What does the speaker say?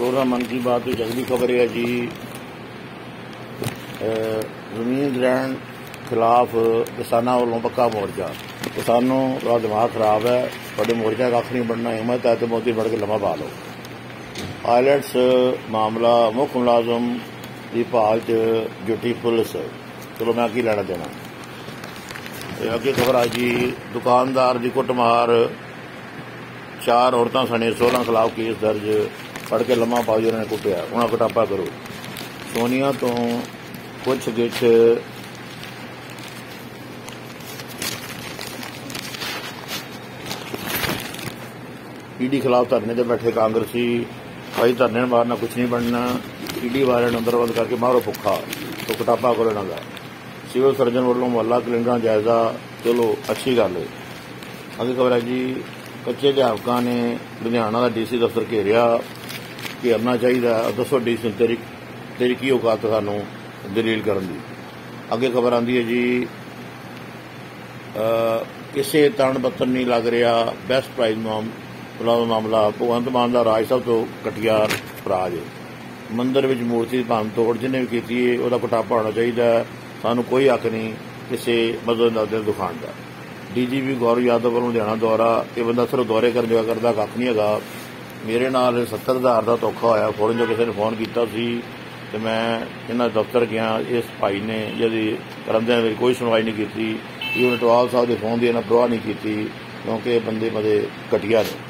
Programme ਮਨ ਕੀ ਬਾਤ ਵਿੱਚ ਅਗਲੀ ਖਬਰ ਹੈ ਜੀ ਜ਼ਮੀਨ ਗ੍ਰਹਿਣ ਖਿਲਾਫ ਕਿਸਾਨਾਂ ਵੱਲੋਂ ਪੱਕਾ ਮੋਰਚਾ। ਕਿਸਾਨੋਂ ਦਾ ਦਿਮਾਗ ਖਰਾਬ ਹੈ, ਤੁਹਾਡੇ ਮੋਰਚਾ ਕੱਖ ਨਹੀਂ ਬਣਨਾ, ਹਿੰਮਤ ਹੈ ਤੇ ਮੋਦੀ ਫੜ ਕੇ ਲੰਮਾ ਪਾ ਲਓ। ਆਇਲਟਸ ਮਾਮਲਾ ਮੁੱਖ ਮੁਲਾਜ਼ਮ ਦੀ ਭਾਲ 'ਚ ਜੁਟੀ ਪੁਲਿਸ। ਚਲੋ ਮੈਂ ਕੀ ਲੈਣਾ ਦੇਣਾ। ਤੇ ਅੱਗੇ ਖਬਰ ਆ ਜੀ, ਦੁਕਾਨਦਾਰ ਦੀ ਕੁੱਟਮਾਰ। ਚਾਰ ਔਰਤਾਂ ਸਣੇ 16 ਖਿਲਾਫ ਕੇਸ ਦਰਜ। ਫੜ ਕੇ ਲੰਮਾ ਪਾਓ ਜਿਹਨਾਂ ਨੇ ਕੁੱਟਿਆ। ਉਹਨਾਂ ਕਟਾਪਾ ਕਰੋ। ਸੋਨੀਆ ਤੋਂ ਪੁੱਛ ਗਿੱਛ ਈਡੀ ਖਿਲਾਫ ਧਰਨੇ ਤੇ ਬੈਠੇ ਕਾਂਗਰਸੀ ਭਾਈ ਧਰਨੇ ਨਾਲ ਮਾਰਨਾ ਕੁਝ ਨਹੀਂ ਬਣਨਾ। ਈਡੀ ਵਾਲਿਆਂ ਨੂੰ ਅੰਦਰਬੰਦ ਕਰਕੇ ਮਾਰੋ ਭੁੱਖਾ। ਤੋਂ ਕਟਾਪਾ ਕਰੋ ਇਹਨਾਂ ਦਾ। ਸਿਵਲ ਸਰਜਨ ਵੱਲੋਂ ਮੁਹੱਲਾ ਕਲੀਨਿਕਾਂ ਜਾਇਜ਼ਾ। ਚਲੋ, ਅੱਛੀ ਗੱਲ ਹੈ ਅੱਗੇ ਖਬਰ ਹੈ ਜੀ, ਕੱਚੇ ਅਧਿਆਪਕਾਂ ਨੇ ਲੁਧਿਆਣਾ ਦਾ ਡੀਸੀ ਦਫ਼ਤਰ ਘੇਰਿਆ। ਘੇਰਨਾ ਚਾਹੀਦਾ ਦੱਸੋ ਡੀਸੀ ਤੇਰੀ ਤੇਰੀ ਕੀ ਔਕਾਤ ਸਾਨੂੰ ਦਲੀਲ ਕਰਨ ਦੀ। ਅੱਗੇ ਖਬਰ ਆਂਦੀ ਹੈ ਜੀ ਕਿਸੇ ਤਣ ਬੱਤਨ ਨਹੀਂ ਲੱਗ ਰਿਹਾ ਬੈਸਟ ਪ੍ਰਾਈਜ਼ ਮਾਮਲਾ ਮਾਮਲਾ, ਭਗਵੰਤ ਮਾਨ ਦਾ ਰਾਜ ਸਭ ਤੋਂ ਕਟਿਆਰ ਪ੍ਰਾਜ ਮੰਦਰ ਵਿੱਚ ਮੂਰਤੀ ਭੰਨ ਤੋੜ ਜਿਹਨੇ ਵੀ ਕੀਤੀ ਹੈ, ਉਹਦਾ ਕਟਾਪਾ ਹੋਣਾ ਚਾਹੀਦਾ ਹੈ। ਸਾਨੂੰ ਕੋਈ ਹੱਕ ਨਹੀਂ ਕਿਸੇ ਮਦਦ ਦਾ ਦਿਲ ਦੁਖਾਉਣ ਦਾ। ਡੀਜੀਪੀ ਗੌਰਵ ਯਾਦਵ ਵੱਲੋਂ ਲੁਧਿਆਣਾ ਦੌਰਾ, ਇਹ ਬੰਦਾ ਸਿਰਫ ਦੌਰੇ ਕਰਨ ਜੋਗਾ ਕਰਦਾ ਕੱਖ ਨਹੀਂ ਹੈਗਾ। ਮੇਰੇ ਨਾਲ 70000 ਦਾ ਧੋਖਾ ਹੋਇਆ। ਫੋਰਨ ਜੋ ਕਿਸੇ ਨੇ ਫੋਨ ਕੀਤਾ ਸੀ ਤੇ ਮੈਂ ਇਹਨਾਂ ਦਫ਼ਤਰ ਗਿਆ। ਇਸ ਭਾਈ ਨੇ ਜਿਹਦੀ ਕਰਮਦਿਆਂ ਵਿੱਚ ਕੋਈ ਸੁਣਵਾਈ ਨਹੀਂ ਕੀਤੀ। ਇਹ ਟਵਾਲ ਸਾਹਿਬ ਦੇ ਫੋਨ ਦੀ ਇਹਨਾਂ ਪ੍ਰਵਾਹ ਨਹੀਂ ਕੀਤੀ, ਕਿਉਂਕਿ ਬੰਦੇ ਮਦੇ ਘਟੀਆ ਨੇ।